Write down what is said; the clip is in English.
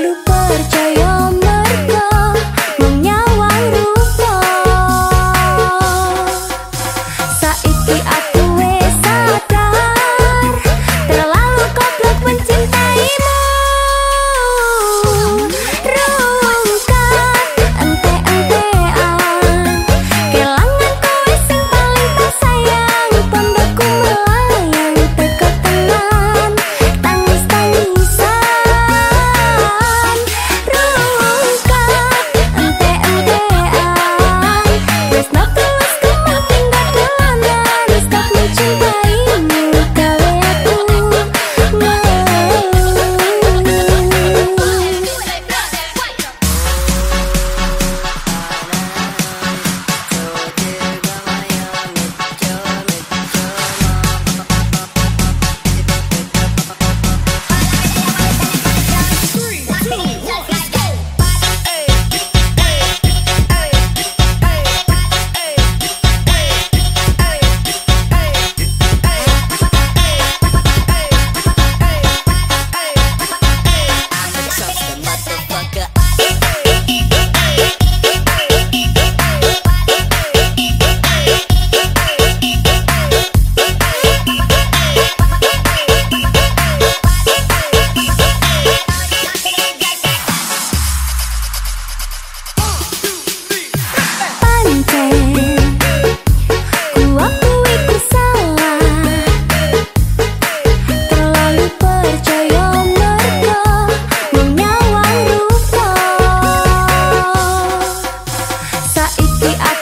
Loop. We are